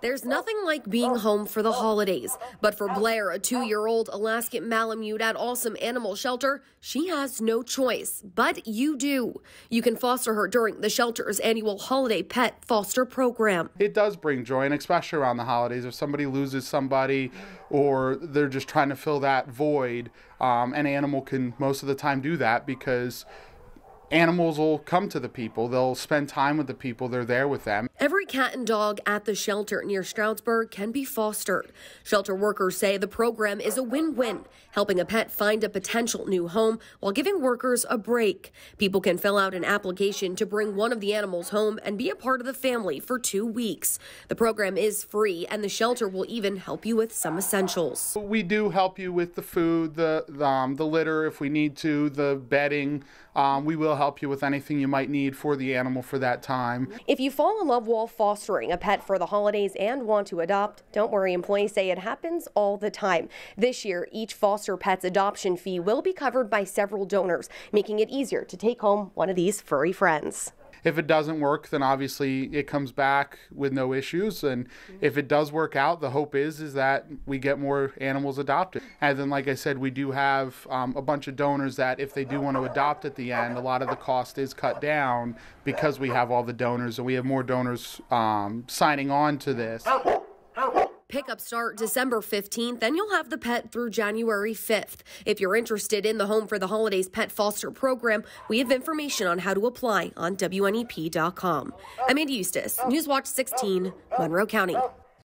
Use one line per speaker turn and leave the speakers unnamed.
There's nothing like being home for the holidays. But for Blair, a two year old Alaskan Malamute at AWSOM Animal Shelter, she has no choice. But you do. You can foster her during the shelter's annual holiday pet foster program.
It does bring joy, and especially around the holidays, if somebody loses somebody or they're just trying to fill that void, um, an animal can most of the time do that because animals will come to the people. They'll spend time with the people. They're there with them.
Every cat and dog at the shelter near Stroudsburg can be fostered. Shelter workers say the program is a win win, helping a pet find a potential new home while giving workers a break. People can fill out an application to bring one of the animals home and be a part of the family for two weeks. The program is free, and the shelter will even help you with some essentials.
We do help you with the food, the, the, um, the litter if we need to, the bedding. Um, we will help you with anything you might need for the animal for that time.
If you fall in love while fostering a pet for the holidays and want to adopt, don't worry, employees say it happens all the time. This year, each foster pet's adoption fee will be covered by several donors, making it easier to take home one of these furry friends.
If it doesn't work, then obviously it comes back with no issues. And if it does work out, the hope is is that we get more animals adopted. And then, like I said, we do have um, a bunch of donors that if they do want to adopt at the end, a lot of the cost is cut down because we have all the donors and we have more donors um, signing on to this.
Pickup start December 15th, and you'll have the pet through January 5th. If you're interested in the Home for the Holidays Pet Foster Program, we have information on how to apply on WNEP.com. I'm Andy Eustace, Newswatch 16, Monroe County.